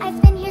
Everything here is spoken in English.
I've been here